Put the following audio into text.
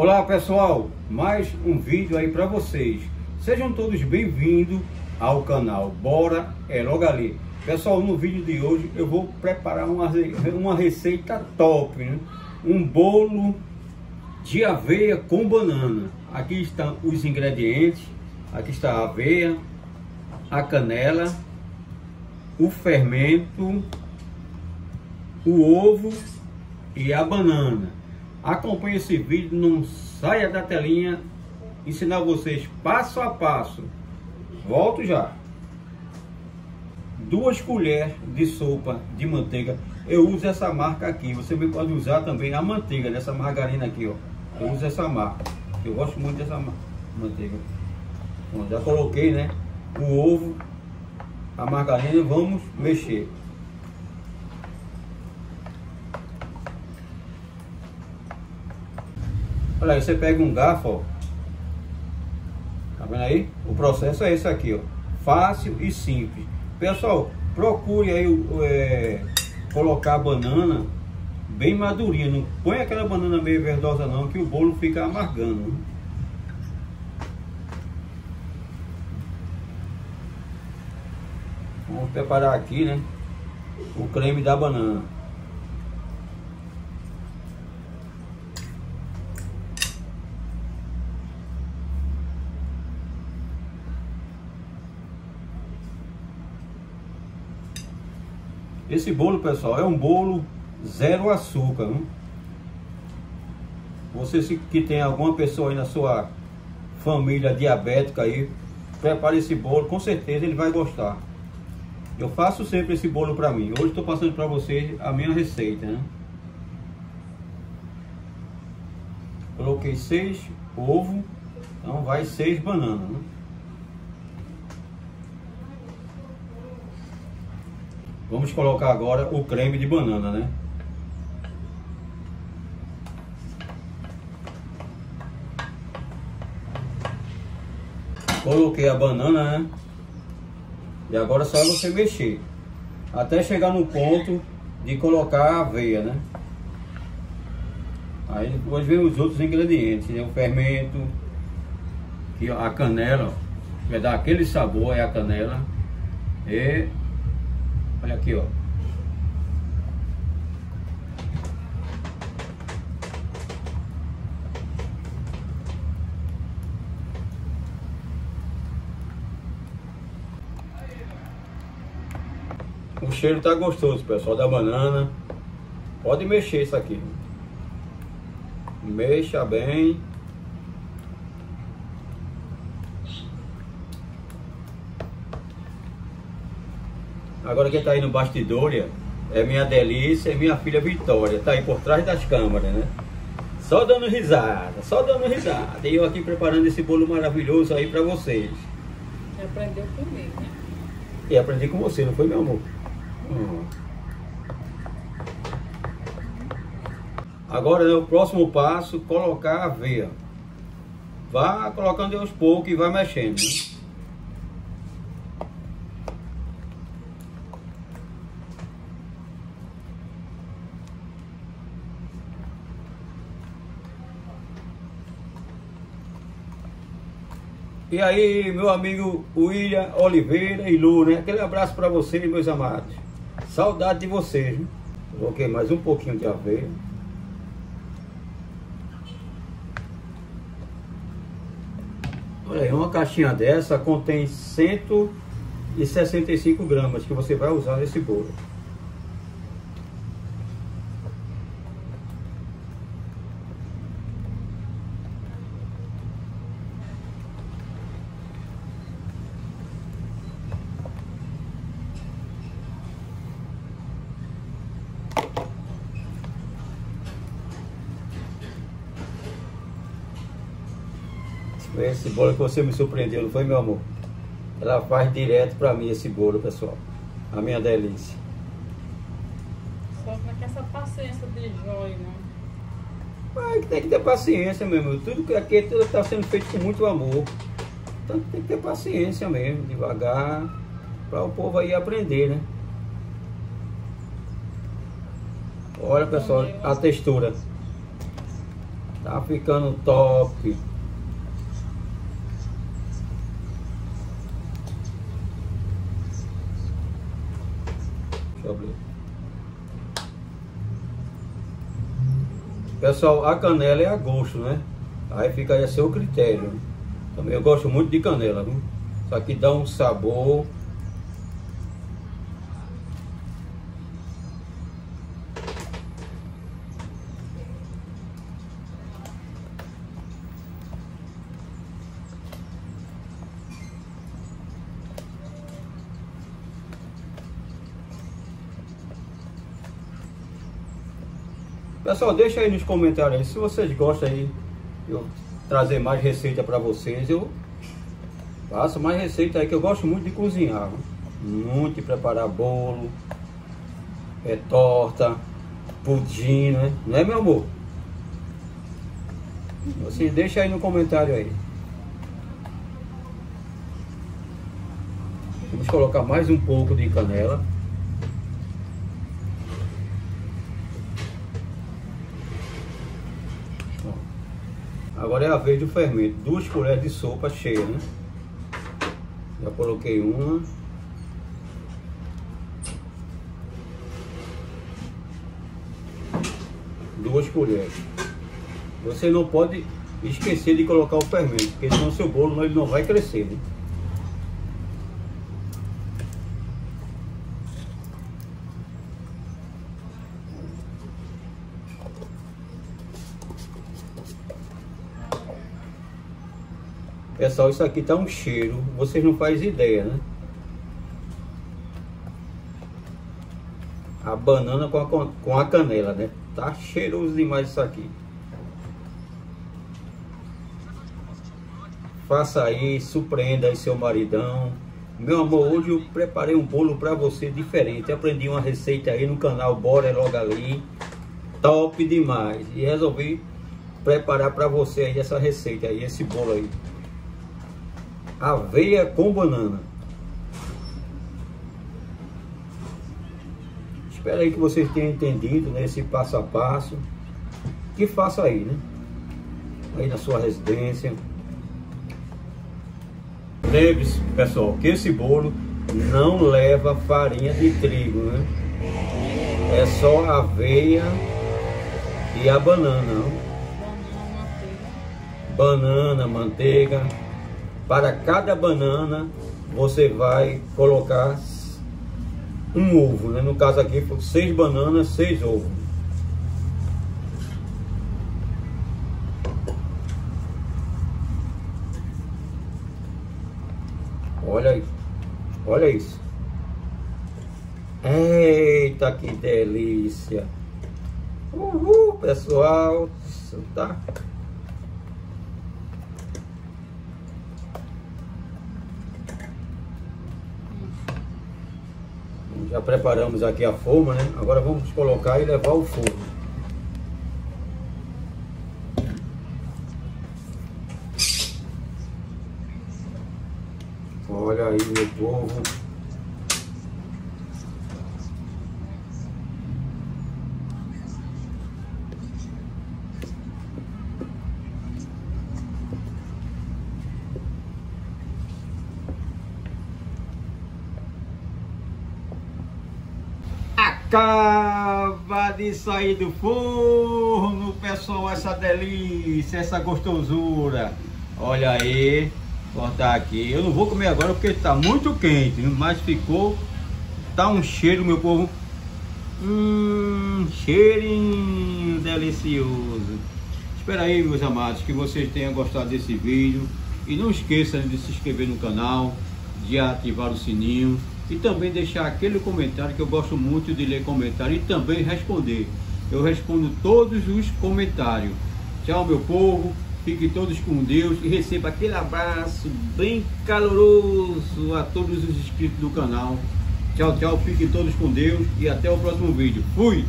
Olá pessoal, mais um vídeo aí para vocês. Sejam todos bem-vindos ao canal Bora é Logo Ali. Pessoal, no vídeo de hoje eu vou preparar uma, uma receita top, né? Um bolo de aveia com banana. Aqui estão os ingredientes. Aqui está a aveia, a canela, o fermento, o ovo e a banana. Acompanhe esse vídeo, não saia da telinha, ensinar vocês passo a passo. Volto já. Duas colheres de sopa de manteiga. Eu uso essa marca aqui. Você pode usar também a manteiga dessa margarina aqui, ó. Eu uso essa marca. Eu gosto muito dessa manteiga. Bom, já coloquei, né? O ovo, a margarina, vamos mexer. Olha aí, você pega um garfo, ó. Tá vendo aí? O processo é esse aqui, ó. Fácil e simples. Pessoal, procure aí é, colocar a banana bem madurinha. Não põe aquela banana meio verdosa não, que o bolo fica amargando. Vamos preparar aqui, né? O creme da banana. Esse bolo, pessoal, é um bolo zero açúcar. Hein? Você que tem alguma pessoa aí na sua família diabética aí, prepare esse bolo, com certeza ele vai gostar. Eu faço sempre esse bolo para mim. Hoje estou passando para vocês a minha receita, né? Coloquei seis ovos, então vai seis bananas, né? Vamos colocar agora o creme de banana, né? Coloquei a banana, né? E agora só você mexer. Até chegar no ponto de colocar a aveia, né? Aí depois vem os outros ingredientes, né? O fermento, que a canela, vai dar aquele sabor, é a canela. E Olha aqui, ó. O cheiro tá gostoso, pessoal, da banana. Pode mexer isso aqui. Mexa bem. Agora quem está aí no bastidor é minha delícia e minha filha Vitória. Está aí por trás das câmeras, né? Só dando risada, só dando risada. E eu aqui preparando esse bolo maravilhoso aí para vocês. E aprendeu comigo, né? E aprendi com você, não foi, meu amor? Hum. Agora, né, o próximo passo, colocar a aveia. Vá colocando aos poucos e vai mexendo. Né? E aí, meu amigo William Oliveira e Lu, né? Aquele abraço para vocês, meus amados. Saudade de vocês, né? Coloquei mais um pouquinho de aveia. Olha aí, uma caixinha dessa contém 165 gramas que você vai usar nesse bolo. Esse bolo que você me surpreendeu, não foi, meu amor? Ela faz direto pra mim esse bolo, pessoal. A minha delícia. Só que essa paciência de joia, né? Mas tem que ter paciência mesmo. Tudo que aqui tudo está sendo feito com muito amor. Então tem que ter paciência mesmo, devagar, para o povo aí aprender, né? Olha pessoal, a textura. Tá ficando top. Pessoal, a canela é a gosto, né? Aí fica aí a seu critério. Também eu gosto muito de canela, viu? Isso aqui dá um sabor Pessoal, deixa aí nos comentários aí, se vocês gostam aí eu trazer mais receita para vocês, eu faço mais receita aí que eu gosto muito de cozinhar, muito de preparar bolo, é torta, pudim, né? Não é meu amor? Você deixa aí no comentário aí. Vamos colocar mais um pouco de canela. Agora é a vez do fermento. Duas colheres de sopa cheia, né? Já coloquei uma. Duas colheres. Você não pode esquecer de colocar o fermento, porque senão seu bolo ele não vai crescer, né? Pessoal, isso aqui tá um cheiro, vocês não fazem ideia, né? A banana com a, com a canela, né? Tá cheiroso demais isso aqui. Faça aí, surpreenda aí seu maridão. Meu amor, hoje eu preparei um bolo para você diferente. Aprendi uma receita aí no canal Bora Logo Ali. Top demais. E resolvi preparar para você aí essa receita aí, esse bolo aí aveia com banana. Espero aí que vocês tenham entendido né, esse passo a passo. Que faça aí, né? Aí na sua residência. Lembre-se, pessoal, que esse bolo não leva farinha de trigo, né? É só aveia e a banana. Banana, manteiga. Para cada banana você vai colocar um ovo, né? No caso aqui, seis bananas, seis ovos. Olha aí, olha isso. Eita, que delícia! Uhul, pessoal, isso tá Já preparamos aqui a forma, né? Agora vamos colocar e levar ao forno. Olha aí, meu povo. Acaba de sair do forno, pessoal, essa delícia, essa gostosura. Olha aí, cortar aqui. Eu não vou comer agora porque está muito quente, mas ficou, tá um cheiro, meu povo. Hum, cheirinho delicioso. Espera aí, meus amados, que vocês tenham gostado desse vídeo. E não esqueçam de se inscrever no canal, de ativar o sininho e também deixar aquele comentário que eu gosto muito de ler comentário e também responder. Eu respondo todos os comentários. Tchau, meu povo. Fiquem todos com Deus e receba aquele abraço bem caloroso a todos os inscritos do canal. Tchau, tchau. Fiquem todos com Deus e até o próximo vídeo. Fui!